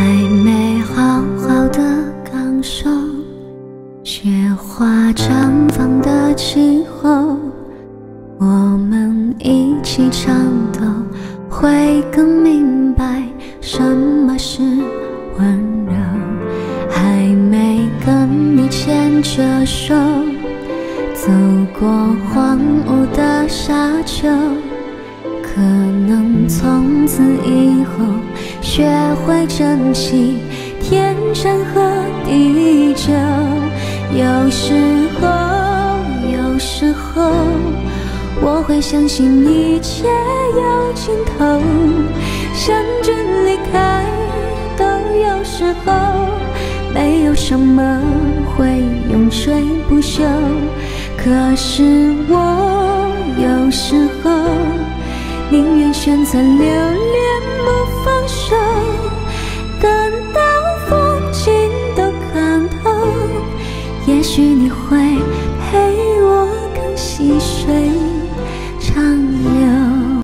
还没好好的感受雪花绽放的气候，我们一起颤抖，会更明白什么是温柔。还没跟你牵着手，走过荒芜的沙丘，可能从此以后学会珍惜天长和地久。有时候，有时候，我会相信一切有尽头，相聚离开都有时候。没有什么会永垂不朽，可是我有时候宁愿选择留恋许你会陪。